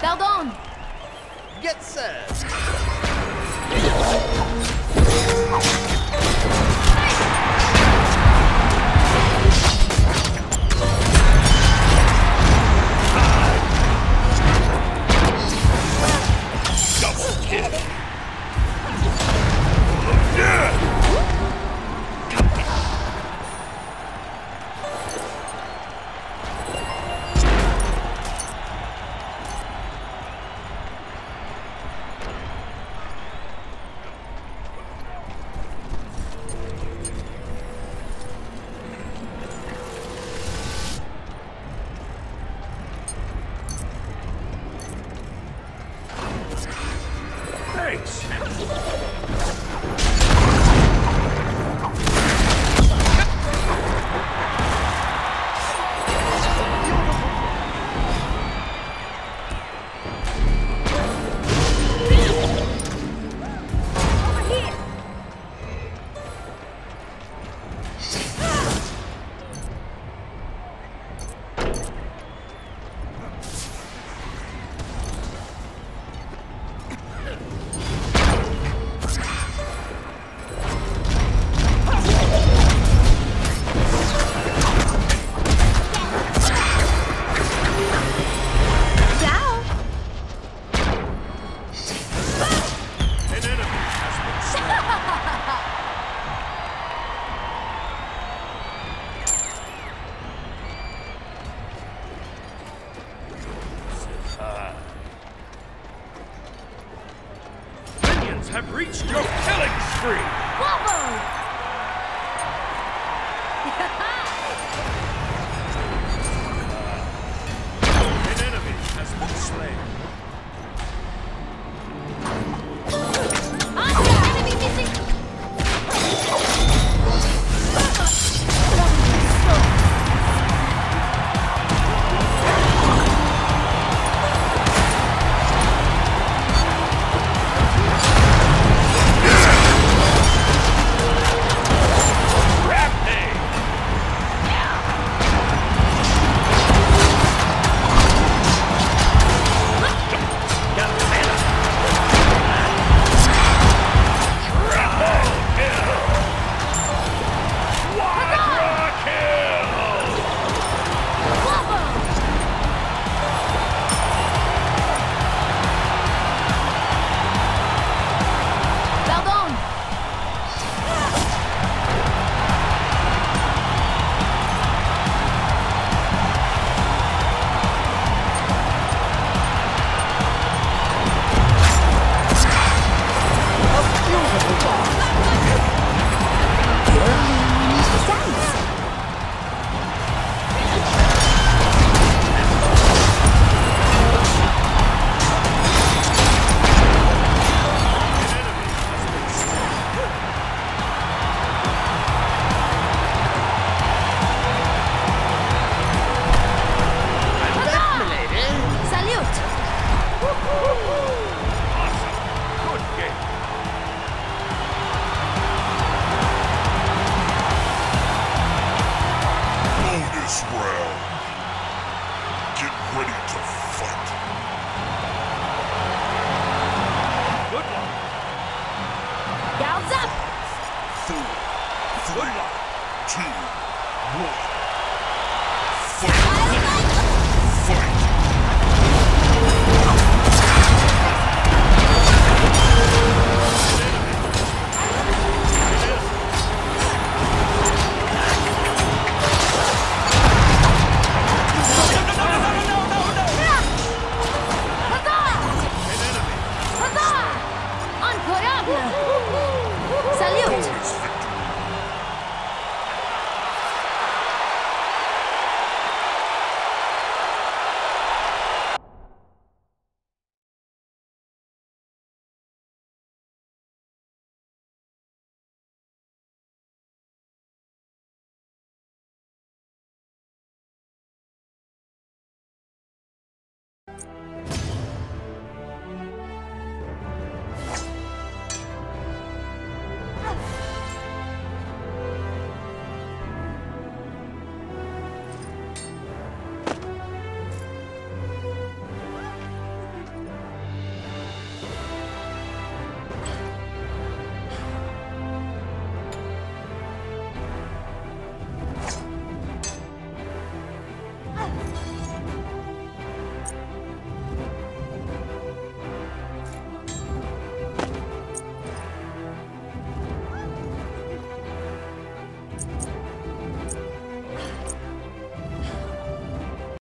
Pardon! Get set. Let's go. have reached your killing spree! Wobble! An enemy has been slain. Done. Three, two, one.